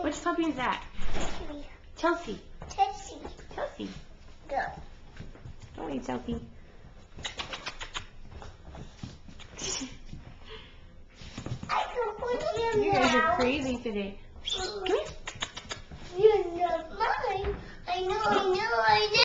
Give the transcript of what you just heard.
Which puppy is that? Chelsea. Chelsea. Chelsea. Go. Don't eat Chelsea. I can put you You guys are crazy today. Mm. Come here. You're not mine. I know, I know, I know.